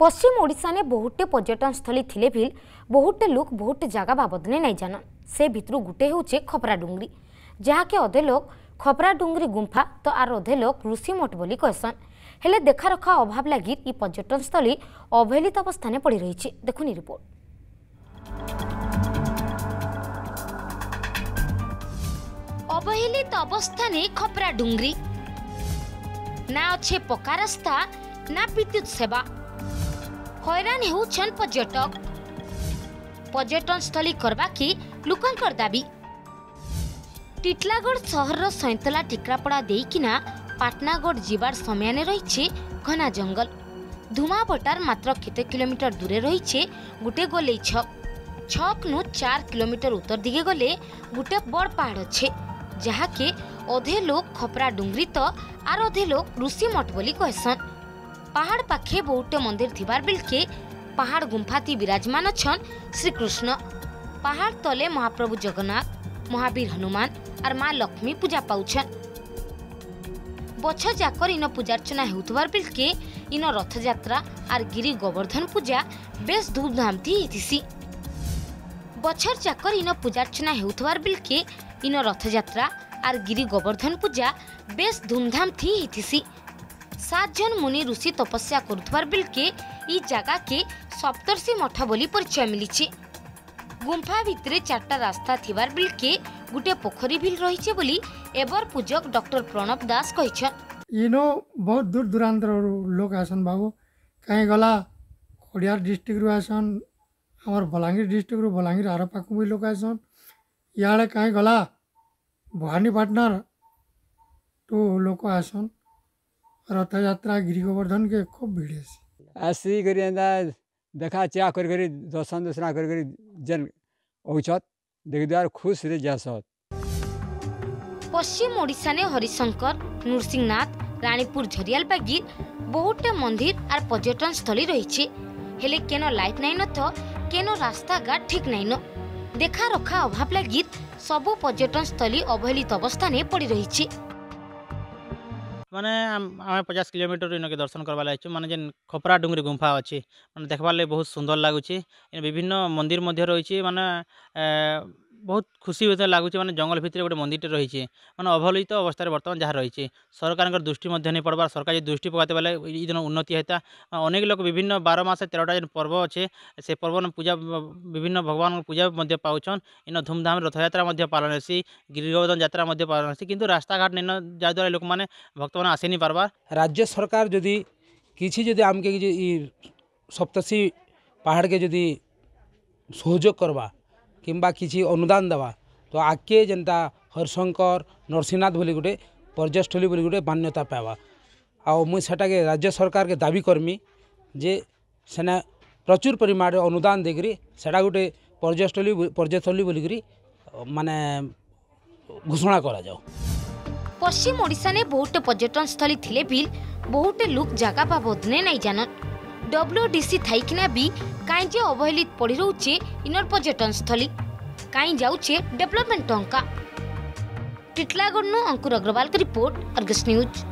पश्चिम Voda ने बहुटे पर्यटन स्थल थे भी बहुटे लोक बहुटे जगह बाबद में नहीं जानन से भितर गोटे हूँ खपरा डुंगरी जहाँकि अधे लोक खपरा डुंगरी गुंफा तो आर अधे लोग मठ बोली कहसन हेले देखा रखा अभाव लगी ये पर्यटन स्थल अवहेलित अवस्था पड़ रही है देखनी रिपोर्ट অবহেলিত অবস্থানে খপরা ডুঙ্গি না আছে পকা রাস্তা না বিদ্যুৎ সেবা হয়রান হেউছেন পর্যটক পর্যটন স্থলী করবা কি লোকঙ্কর দাবি টিটলাগড় সহরর সৈতলা টিকরাপড়া দেইকিনা পাটনাগড় যাবার সময়ানে রয়েছে ঘনা জঙ্গল ধুমাবটার মাত্র কেতে কিলোমিটার দূরে রয়েছে গোটে গোলেই ছক ছক নু চার কিলোমিটার উত্তর দিকে গলে গোটে বড় পাহাড় আছে যাহাকে অধে লোক খপরা ডুঙ্গরিত আর অধে লোক ঋষি মঠ বলে কহসন পাহাড় পাখে বৌট্য মন্দির থিবার বিলকে পাহাড় গুম্ফাতি বিরাজমান অছন শ্রীকৃষ্ণ পাহাড় তলে মহাপ্রভু জগন্নাথ মহাবীর হনুমান আর মা লক্ষ্মী পূজা পাউছন বছ যাকর ইন পূজার্চনা হেউথবার বিলকে ইন রথযাত্রা আর গিরি গোবর্ধন পূজা বেশ ধূমধামতি হইতিসি বছর যাকর ইন পূজার্চনা হেউথবার বিলকে ইন রথযাত্রা আর গিরি গোবর্ধন পূজা বেশ ধুমধামতি হইতিসি सात जन मुनि ऋषि तपस्या करुवार जगह के सप्तर्षि मठ बोली परिचय मिली गुंफा भितर चार्टा रास्ता थिबार बेलके गोटे पोखरी बिल रही बोली एबर पूजक डॉक्टर प्रणव दास इनो बहुत दूर दूरांत लोक आसन बाबू कहीं गला खड़िया डिस्ट्रिक्ट रु आसन आमर बलांगीर डिस्ट्रिक्ट रु बलांगीर आर पाख भी लोक आसन इे कहीं गला भवानीपाटनार टू लोक आसन रथ यात्रा गिरी गोवर्धन के खूब भीड़ है ऐसी करी देखा चाह कर करी दर्शन दर्शन कर करी जन औचत देख द्वार तो खुश रे जासत पश्चिम ओडिशा ने हरिशंकर नृसिंहनाथ रानीपुर झरियाल बागी बहुटे मंदिर आर पर्यटन स्थली रही हेले केन लाइट नाइन न थ रास्ता घाट ठीक नाइन देखा रखा अभाव लगी सबु पर्यटन स्थली अवहेलित अवस्था ने पड़ी रही ମାନେ ଆମେ ପଚାଶ କିଲୋମିଟର ଇନକେ ଦର୍ଶନ କରବାର୍ ଲାଗିଛୁ ମାନେ ଯେନ୍ ଖପରା ଡୁଙ୍ଗୁରି ଗୁମ୍ଫା ଅଛି ମାନେ ଦେଖ୍ବାର୍ ଲାଗି ବହୁତ ସୁନ୍ଦର ଲାଗୁଛି ବିଭିନ୍ନ ମନ୍ଦିର ମଧ୍ୟ ରହିଛି ମାନେ ବହୁତ ଖୁସି ମଧ୍ୟ ଲାଗୁଛି ମାନେ ଜଙ୍ଗଲ ଭିତରେ ଗୋଟେ ମନ୍ଦିରଟେ ରହିଛି ମାନେ ଅବହେଳିତ ଅବସ୍ଥାରେ ବର୍ତ୍ତମାନ ଯାହା ରହିଛି ସରକାରଙ୍କର ଦୃଷ୍ଟି ମଧ୍ୟ ନେଇ ପଡ଼ବା ସରକାର ଯଦି ଦୃଷ୍ଟି ପକାତେ ବେଲେ ଏଇ ଦିନ ଉନ୍ନତି ହେତା ଅନେକ ଲୋକ ବିଭିନ୍ନ ବାର ମାସେ ତେରଟା ଯେନ୍ ପର୍ବ ଅଛେ ସେ ପର୍ବନ ପୂଜା ବିଭିନ୍ନ ଭଗବାନଙ୍କ ପୂଜା ମଧ୍ୟ ପାଉଛନ୍ ଇନ ଧୁମ୍ଧାମ୍ ରଥଯାତ୍ରା ମଧ୍ୟ ପାଳନ ହେସି ଗିରିଗୋବର୍ଦ୍ଧନ ଯାତ୍ରା ମଧ୍ୟ ପାଳନ ହେସି କିନ୍ତୁ ରାସ୍ତାଘାଟ ନେଇନ ଯାହାଦ୍ୱାରା ଲୋକମାନେ ଭକ୍ତମାନେ ଆସିନି ନି ପାର୍ବା ରାଜ୍ୟ ସରକାର ଯଦି କିଛି ଯଦି ଆମକେ ଇ ସପ୍ତସୀ ପାହାଡ଼କେ ଯଦି ସହଯୋଗ କର୍ବା কিংবা तो आगे जेनता তো नरसिंहनाथ बोली गोटे নরসিংহনাথ বলে গোটে পর্যটনস্থলী বলে গোটে মান্যতা পাইবা के राज्य सरकार के दाबी करमी जे सेना प्रचुर परिमाण अनुदान देकर सेटा गोटे पर्यटस्थल पर्यटनस्थली बोलिकी माने घोषणा करा जाओ पश्चिम ओडिशा ने बहुत पर्यटन स्थली थिले बिल बहुत लुक जगह बाबद ने नहीं जानत ડબ્લ્યુડીસી થઈકના બી કાંઈ જે અવહેલિત પડી રહ્યું છે ઇનર પર્યટન સ્થળી કાંઈ જાઉં છે ડેવલપમેન્ટ ટંકા ટીટલાગઢનું અંકુર અગ્રવાલક રિપોર્ટ અર્ગસ ન્યૂઝ